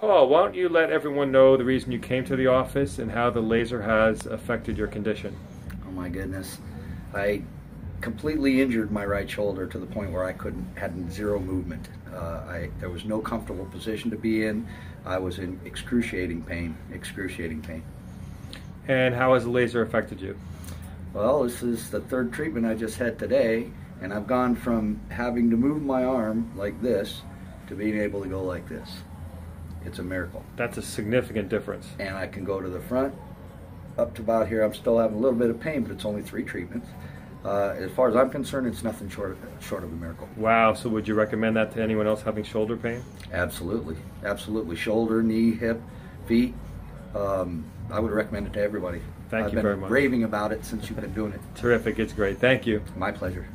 Paul, why don't you let everyone know the reason you came to the office and how the laser has affected your condition? Oh my goodness. I completely injured my right shoulder to the point where I couldn't had zero movement. Uh, I there was no comfortable position to be in. I was in excruciating pain, excruciating pain. And how has the laser affected you? Well, this is the third treatment I just had today, and I've gone from having to move my arm like this to being able to go like this. It's a miracle. That's a significant difference. And I can go to the front, up to about here. I'm still having a little bit of pain, but it's only three treatments. Uh, as far as I'm concerned, it's nothing short short of a miracle. Wow. So would you recommend that to anyone else having shoulder pain? Absolutely, absolutely. Shoulder, knee, hip, feet. Um, I would recommend it to everybody. Thank I've you been very much. raving about it since you've been doing it. Terrific. It's great. Thank you. My pleasure.